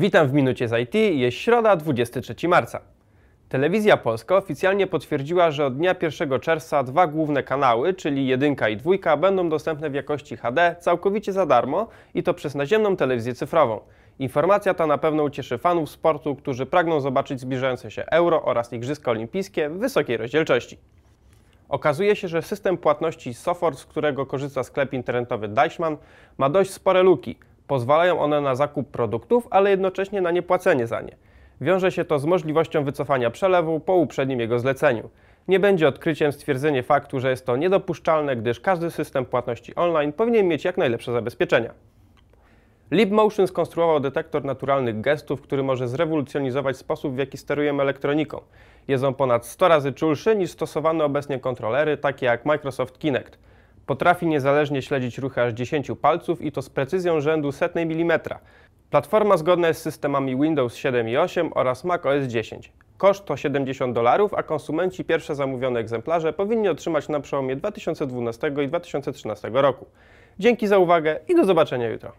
Witam w Minucie z IT. Jest środa, 23 marca. Telewizja Polska oficjalnie potwierdziła, że od dnia 1 czerwca dwa główne kanały, czyli jedynka i dwójka, będą dostępne w jakości HD całkowicie za darmo i to przez naziemną telewizję cyfrową. Informacja ta na pewno ucieszy fanów sportu, którzy pragną zobaczyć zbliżające się Euro oraz Igrzyska Olimpijskie w wysokiej rozdzielczości. Okazuje się, że system płatności Sofor, z którego korzysta sklep internetowy Deichmann, ma dość spore luki. Pozwalają one na zakup produktów, ale jednocześnie na niepłacenie za nie. Wiąże się to z możliwością wycofania przelewu po uprzednim jego zleceniu. Nie będzie odkryciem stwierdzenie faktu, że jest to niedopuszczalne, gdyż każdy system płatności online powinien mieć jak najlepsze zabezpieczenia. LeapMotion skonstruował detektor naturalnych gestów, który może zrewolucjonizować sposób, w jaki sterujemy elektroniką. Jest on ponad 100 razy czulszy niż stosowane obecnie kontrolery, takie jak Microsoft Kinect. Potrafi niezależnie śledzić ruchy aż 10 palców i to z precyzją rzędu setnej milimetra. Platforma zgodna jest z systemami Windows 7 i 8 oraz Mac OS 10. Koszt to 70 dolarów, a konsumenci pierwsze zamówione egzemplarze powinni otrzymać na przełomie 2012 i 2013 roku. Dzięki za uwagę i do zobaczenia jutro.